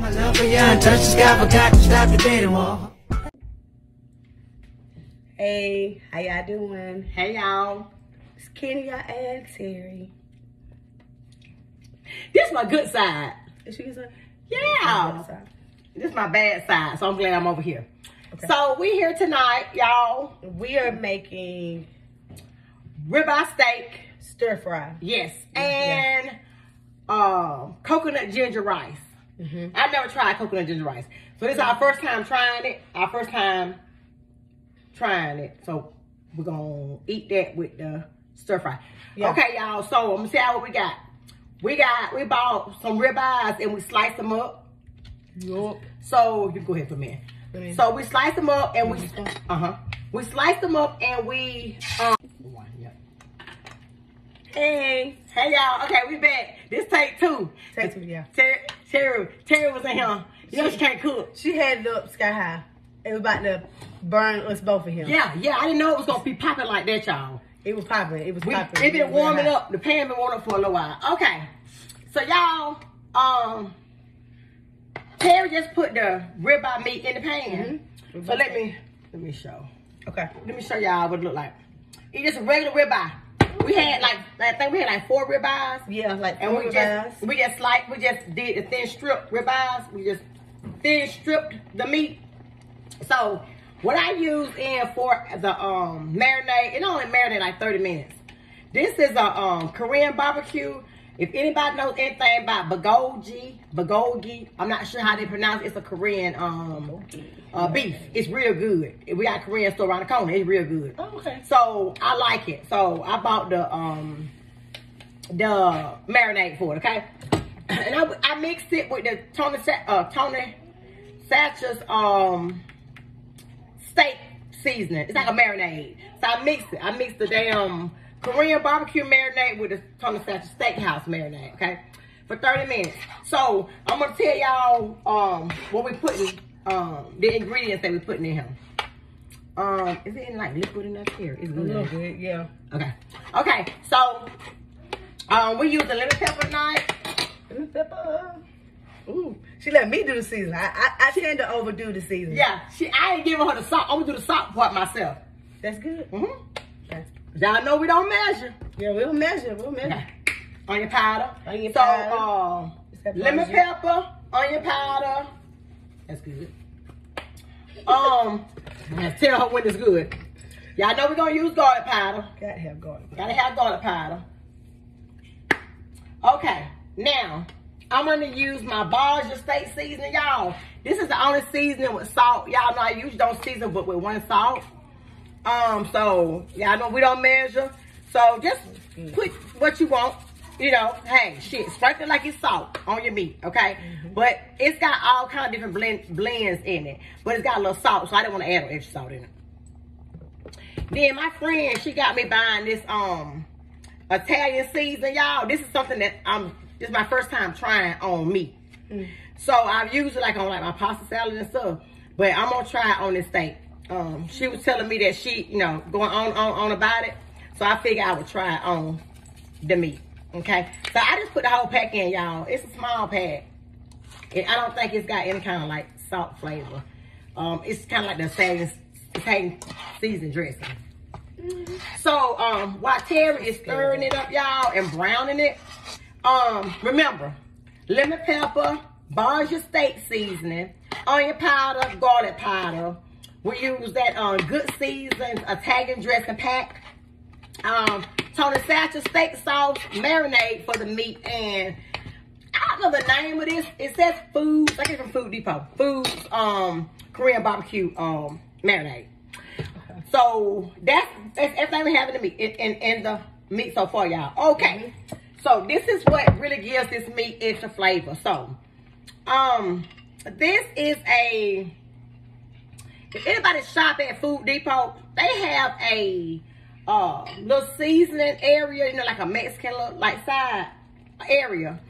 My love for you untouched the sky, forgot to stop the bidding war. Hey, how y'all doing? Hey y'all. It's Kinya, y'all and Teri. This is my good side. Is she good? Yeah. This is my bad side, so I'm glad I'm over here. Okay. So we here tonight, y'all. We are making Ribeye steak. stir fry. Yes. Yeah. And um coconut ginger rice. Mm-hmm. I've never tried coconut ginger rice. So this is our first time trying it. Our first time trying it. So we're gonna eat that with the stir fry. Yeah. Okay, y'all. So I'm gonna see how what we got. We got we bought some ribeyes and we sliced them up. Yup. So you go ahead for a minute. Go ahead. So we sliced them up and we uh-huh. We sliced them up and we um. Hey. Hey y'all, okay, we back. This take two. Take two, yeah. Teri, Teri, Teri was in here. You know she can't cook. She had it up sky high. It was about to burn us both of him. Yeah, yeah, I didn't know it was gonna be popping like that, y'all. It was popping. It was popping. it been warming up. The pan been warming up for a little while. Okay, so y'all, um, Teri just put the ribeye meat in the pan. Mhm. So let me let me show. Okay. Let me show y'all what it look like. It's just a regular ribeye. We had like I think we had like four ribeyes. Yeah, like And we just we just like we just did a thin strip ribeyes. We just thin stripped the meat. So what I use in for the um marinade, it only marinate like 30 minutes. This is a um Korean barbecue. If anybody knows anything about bulgogi, bulgogi, I'm not sure how they pronounce it. It's a Korean um uh, beef. It's real good. We got a Korean store around the corner. It's real good. Oh, okay. So I like it. So I bought the um the marinade for it, okay? And I, I mixed it with the Tony uh Tony Chachere's um steak seasoning. It's like a marinade. So I mixed it. I mixed the damn Korean barbecue marinade with the Tony Chachere steakhouse marinade, okay? For 30 minutes. So I'm gonna tell y'all um what we're putting um the ingredients that we're putting in here. Um, is there any like liquid enough here? It's A good. little bit, yeah. Okay. Okay. So, um, we use a little pepper tonight. Little pepper. Ooh, she let me do the season. I I, I tend to overdo the season. Yeah. She, I ain't giving her the salt. I'm gonna do the salt part myself. that's good. Mm-hmm. That's, Y'all know we don't measure. yeah, we'll measure. We'll measure. Onion powder. Onion so, powder. um, Is lemon powder? pepper, onion powder. That's good. Um, I have to tell her when it's good. Y'all know we're gonna use garlic powder. Gotta have garlic. Gotta have garlic powder. Okay, now I'm gonna use my Barger steak seasoning, y'all. This is the only seasoning with salt. Y'all know I usually don't season but with one salt. Um, so y'all know we don't measure. So just put what you want. You know, hey, shit, sprinkle like it's salt on your meat, okay? But it's got all kind of different blend, blends in it. But it's got a little salt, so I didn't want to add no extra salt in it. Then my friend, she got me buying this um Italian season, y'all. This is something that I'm this is my first time trying on meat. So I've used it like on like my pasta salad and stuff. But I'm gonna try it on this steak. Um, she was telling me that she, you know, going on on on about it. So I figured I would try it on the meat. Okay. So I just put the whole pack in, y'all. It's a small pack. And I don't think it's got any kind of like salt flavor. Um, it's kind of like the Italian, Italian seasoned dressing. So, um, while Teri is stirring it up, y'all, and browning it, um, remember, lemon pepper, Barger steak seasoning, onion powder, garlic powder. We use that um, Good Seasons Italian dressing pack. Um, Tony Chachere steak sauce, marinade for the meat, and I don't know the name of this. It says Foods. I get from Food Depot. Foods, um, Korean barbecue, um, marinade. So that's, that's everything we have in the meat in, in, in the meat so far, y'all. Okay. So this is what really gives this meat extra flavor. So, um, this is a. If anybody shop at Food Depot, they have a uh little seasoning area, you know, like a Mexican little, like side area.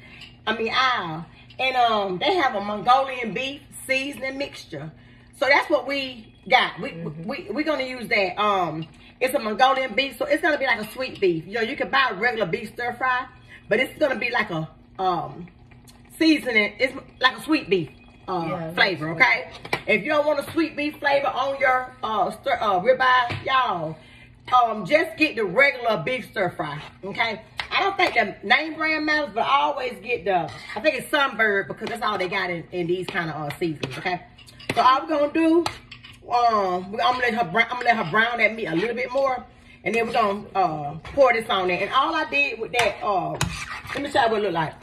I mean aisle. And um they have a Mongolian beef seasoning mixture. So that's what we got. We we we're gonna use that. Um it's a Mongolian beef, so it's gonna be like a sweet beef. You know, you can buy a regular beef stir fry, but it's gonna be like a um seasoning. It's like a sweet beef uh, Yeah, flavor, okay? If you don't want a sweet beef flavor on your uh, stir, uh, ribeye, y'all, um, just get the regular beef stir fry, okay? I don't think the name brand matters, but I always get the, I think it's Sunbird because that's all they got in, in these kind of uh, seasonings, okay? So all we're gonna do, um, I'm gonna let her, brown, I'm gonna let her brown that meat a little bit more, and then we're gonna uh, pour this on there. And all I did with that, uh, let me show you what it look like.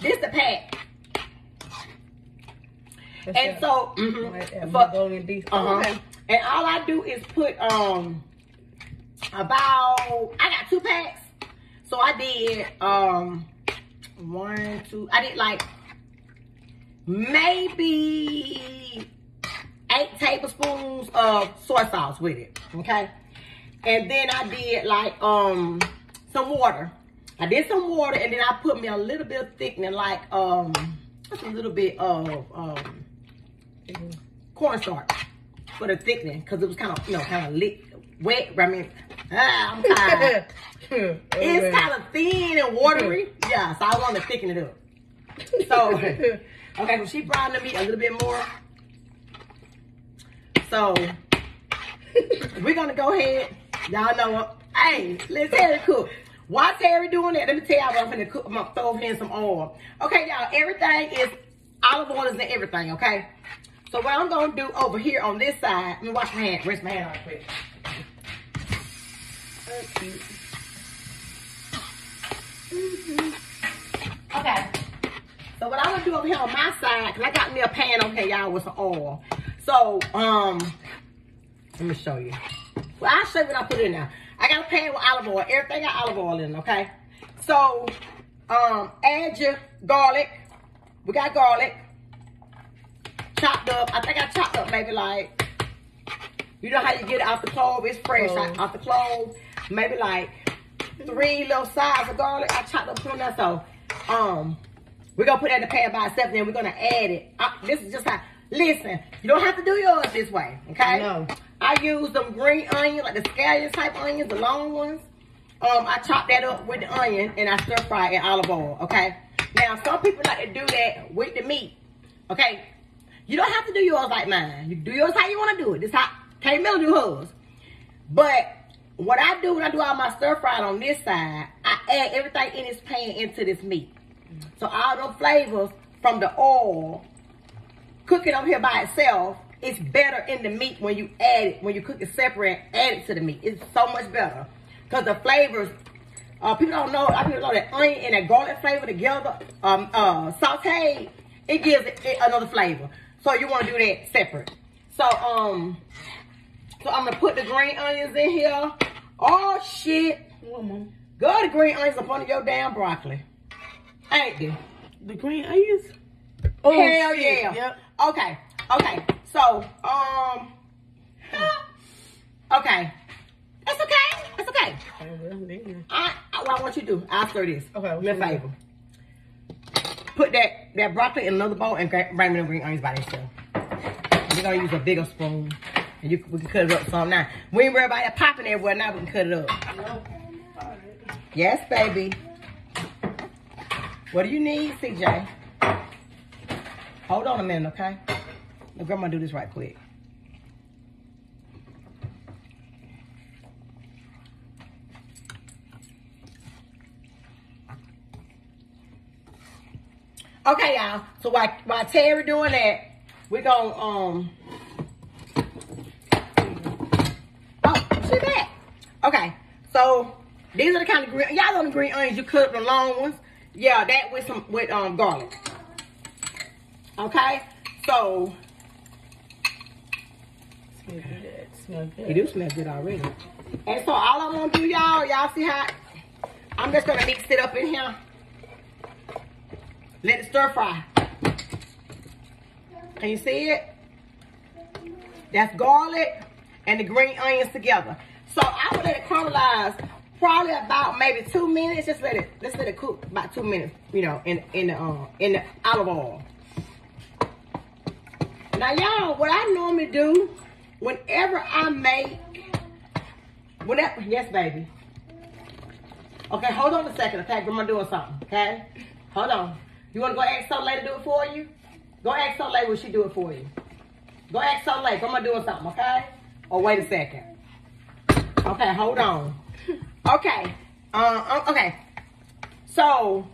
This the pack. That's And so, mhm, Right there, for- Mongolian beef. uh-huh. Okay. And all I do is put um about I got two packs. So I did um one, two, I did like maybe eight tablespoons of soy sauce with it. Okay. And then I did like um some water. I did some water and then I put me a little bit of thickening like um just a little bit of um cornstarch for the thickening because it was kind of you know kind of lit wet. I mean, ah, I'm tired. it's kind of thin and watery. Yeah, so I want to thicken it up. So okay, so she browned the meat a little bit more. So we're gonna go ahead. Y'all know what? Hey, let's Teri cook. Why Teri doing that? Let me tell y'all what I'm gonna cook. I'm gonna throw in some oil. Okay, y'all. Everything is olive oil is in everything. Okay. So what I'm gonna do over here on this side, let me wash my hand, rinse my hand out quick. Okay. So what I'm gonna do over here on my side, cause I got me a pan here, y'all, with some oil. So, um, let me show you. Well, I'll show you what I put in now. I got a pan with olive oil. Everything got olive oil in it, okay? So, um, add your garlic. We got garlic. Chopped up. I think I chopped up maybe like, you know how you get it off the clove? It's fresh Clove. off the clove. Maybe like three little sides of garlic. I chopped up put on there. So, um, we're gonna put that in the pan by itself. Then we're gonna add it. Uh, this is just how. Listen, you don't have to do yours this way, okay? No. I use them green onions, like the scallion type onions, the long ones. Um, I chop that up with the onion and I stir fry it in olive oil, okay? Now, some people like to do that with the meat, okay? You don't have to do yours like mine. You do yours how you want to do it. This how Kay Miller do hers. But what I do when I do all my stir fry on this side, I add everything in this pan into this meat. So all those flavors from the oil, cooking up here by itself, it's better in the meat when you add it, when you cook it separate, add it to the meat. It's so much better. Because the flavors, uh, people don't know, of people know that onion and that garlic flavor together, um, uh, sauteed, it gives it, it another flavor. So you want to do that separate. So, um, so I'm going to put the green onions in here. Oh, shit. Go the green onions up under your damn broccoli. Ain't they? The green onions? Oh, Hell shit. yeah. Yep. Okay. Okay. So, um, okay. It's okay. It's okay. I, I, what I want you to do, I'll stir this. Okay, Me you favor. Put that, that broccoli in another bowl and bring me the green onions by themselves. We're gonna use a bigger spoon. And you, we can cut it up some now. We ain't worried about it popping everywhere now, we can cut it up. Yes, baby. What do you need, CJ? Hold on a minute, okay? The grandma do this right quick. Okay, y'all. So while, while Teri doing that, we're gonna um. Oh, she back. Okay, so these are the kind of green. Y'all know the green onions you cut the long ones. Yeah, that with some with um garlic. Okay, so Smell good. Smell good. it do smell good already. And so all I'm gonna do, y'all, y'all see how I'm just gonna mix it up in here. Let it stir fry. Can you see it? That's garlic and the green onions together. So I would let it caramelize probably about maybe two minutes. Just let it let's let it cook about two minutes, you know, in in the uh, in the olive oil. Now y'all, what I normally do whenever I make whenever yes baby. Okay, hold on a second, okay? Grandma doing something, okay? Hold on. You want to go ask Soleil to do it for you? Go ask Soleil will she do it for you. Go ask Soleil. I'm going to do something, okay? Or wait a second. Okay, hold on. Okay. Uh, okay. So,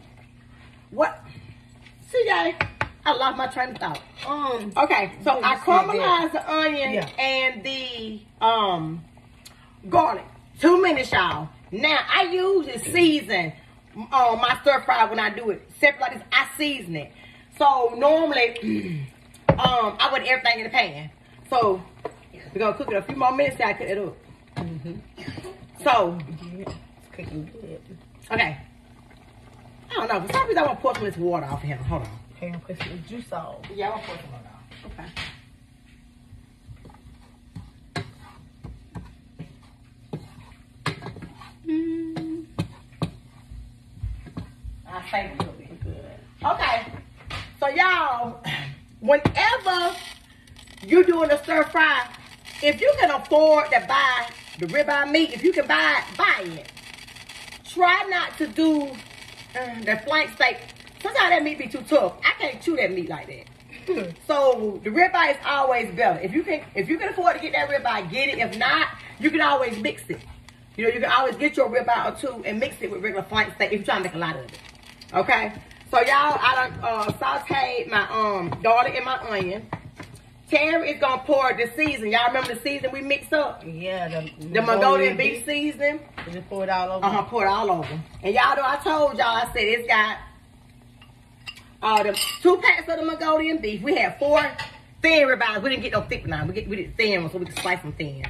what? CJ, I lost my train of thought. Um. Okay, so I caramelized the onion Yeah. and the um garlic. Two minutes, y'all. Now I use usually season uh, my stir fry when I do it. Separate like this, I season it. So normally, um, I put everything in the pan. So we're gonna cook it a few more minutes. till I cook it up. So Yeah, it's cooking good. okay. I don't know. For some reason, I want to pour some of this water off of him. Hold on. Okay, I'm putting some juice off. Yeah, I want to pour some water off. Okay. I say a little bit. Good. Okay. So y'all, whenever you're doing a stir fry, if you can afford to buy the ribeye meat, if you can buy it, buy it. Try not to do uh, the flank steak. Sometimes that meat be too tough. I can't chew that meat like that. So the ribeye is always better. If you can, if you can afford to get that ribeye, get it. If not, you can always mix it. You know, you can always get your ribeye or two and mix it with regular flank steak if you're trying to make a lot of it. Okay. So y'all, I done uh, sauteed my um garlic and my onion. Teri is gonna pour the season. Y'all remember the season we mixed up? Yeah, the, The Mongolian beef seasoning. Just pour it all over. Uh huh. Pour it all over. And y'all know I told y'all I said it's got uh the two packs of the Mongolian beef. We had four thin ribeyes. We didn't get no thick ones. We get we did thin ones so we could slice them thin.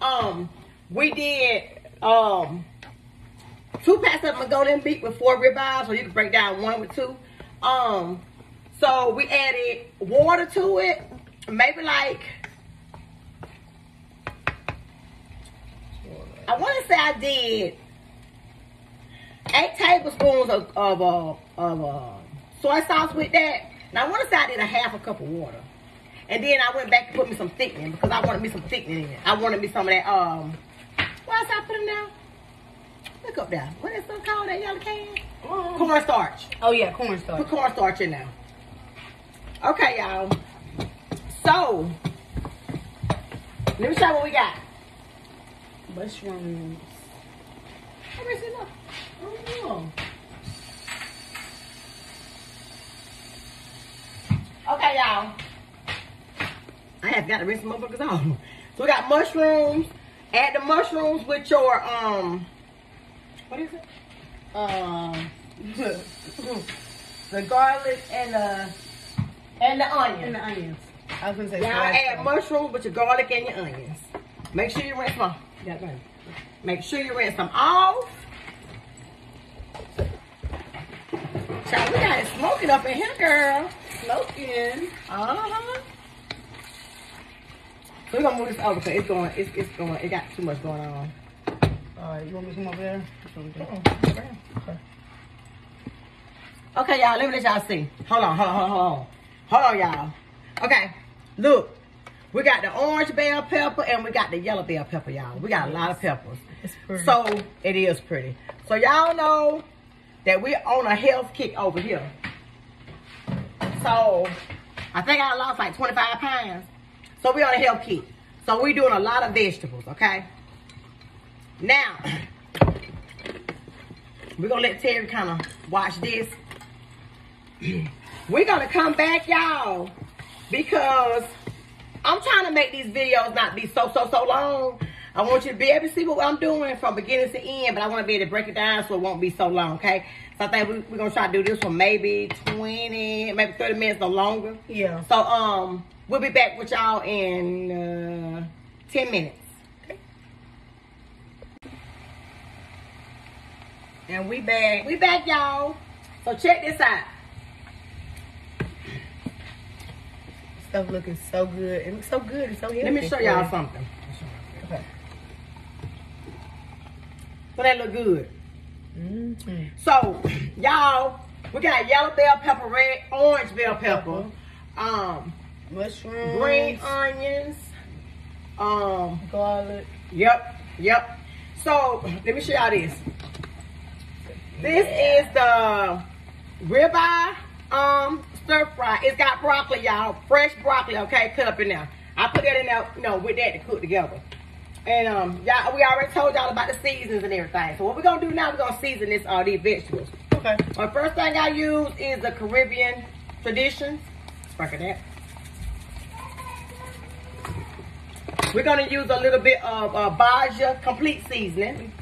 Um, we did um two packs of Mongolian beef with four ribeyes, so you can break down one with two. Um, so we added water to it, maybe like I want to say I did eight tablespoons of of, uh, of uh, soy sauce with that. And I want to say I did a half a cup of water. And then I went back and put me some thickening because I wanted me some thickening in it. I wanted me some of that, um, what else I put in there? Look up there. What is it called, that yellow can? Um, Cornstarch. oh yeah, cornstarch. Put cornstarch in there. Okay, y'all. So, let me show you what we got. Mushrooms. See, look. Oh. Okay, y'all. I have got to rinse some motherfuckers off. So we got mushrooms. Add the mushrooms with your um. What is it? Um, the garlic and the And the onion. and the onions. I was gonna say. Y'all add them. mushrooms with your garlic and your onions. Make sure you rinse them go ahead. Make sure you rinse them off. Child, we got it smoking up in here, girl. Smoking. Uh-huh. So we're gonna move this over because it's going, it's, it's going, it got too much going on. All right, you want me to come over there? That's what we do. Okay. Okay, y'all, let me let y'all see. Hold on, hold on, hold on, hold on. Y'all. Okay, look. We got the orange bell pepper and we got the yellow bell pepper, y'all. We got a lot of peppers. It's. So, it is pretty. So, y'all know that we're on a health kick over here. So, I think I lost like 25 pounds. So, we're on a health kick. So, we're doing a lot of vegetables, okay? Now, we're gonna let Teri kind of watch this. We're gonna come back, y'all, because I'm trying to make these videos not be so, so, so long. I want you to be able to see what I'm doing from beginning to end, but I want to be able to break it down so it won't be so long, okay? So I think we, we're gonna try to do this for maybe 20, maybe 30 minutes or longer. yeah. So um, we'll be back with y'all in uh, 10 minutes. And we back. We back, y'all. So check this out. Stuff looking so good. It looks so good. It's so healthy. Let me show y'all something. Okay. So that look good. Mm-hmm. So, y'all, we got yellow bell pepper, red, orange bell pepper, um, Mushrooms. green onions, um, garlic. Yep, yep. So let me show y'all this. This is the ribeye um stir fry. It's got broccoli, y'all. Fresh broccoli, okay, cut up in there. I put that in there, you know, with that to cook together. And um, y'all, we already told y'all about the seasons and everything. So what we're gonna do now, we're gonna season this all these vegetables. Okay. My first thing I use is the Caribbean traditions. Sprinkle that. We're gonna use a little bit of uh, Badia complete. Seasoning.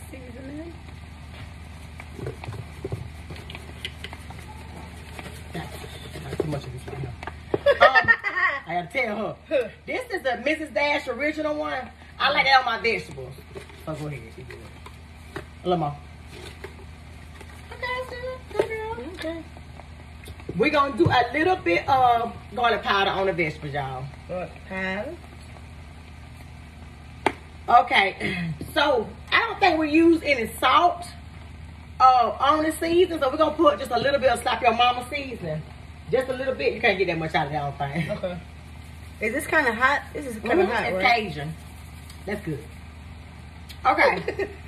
That's too much of this right now. Um, I gotta tell her. This is the Mrs. Dash original one. I like that on my vegetables. So go ahead. you do it. A little more. Okay, sis. Go girl. Okay. We're gonna do a little bit of garlic powder on the vegetables, y'all. Good. Powder. Okay, so I don't think we use any salt uh, on the season, so we're gonna put just a little bit of slap your mama seasoning. Just a little bit. You can't get that much out of that, I don't think. Okay. Is this kind of hot? This is kind of Mhm, hot, it's right? Cajun. That's good. Okay.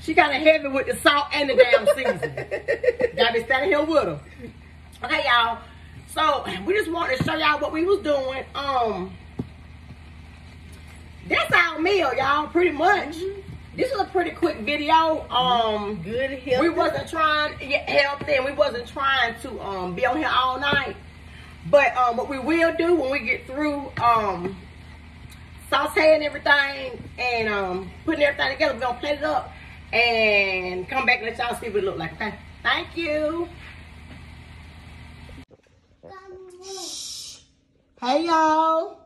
she kind of heavy with the salt and the damn seasoning. Gotta be standing here with her. Okay, y'all. So we just wanted to show y'all what we was doing. Um, that's our meal, y'all. Pretty much. This is a pretty quick video. Um, Good healthy. we wasn't trying to get healthy and we wasn't trying to um be on here all night. But um what we will do when we get through um sauteing everything and um putting everything together, we're gonna plate it up and come back and let y'all see what it look like, okay? Thank you. Hey y'all.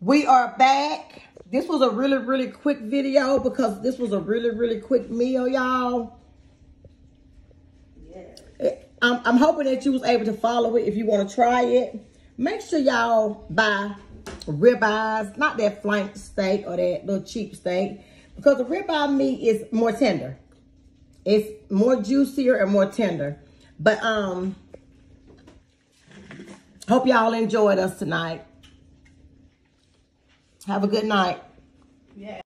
We are back. This was a really, really quick video because this was a really, really quick meal, y'all. I'm, I'm hoping that you was able to follow it if you want to try it. Make sure y'all buy ribeyes, not that flank steak or that little cheap steak, because the ribeye meat is more tender. It's more juicier and more tender. But um, hope y'all enjoyed us tonight. Have a good night. Yeah.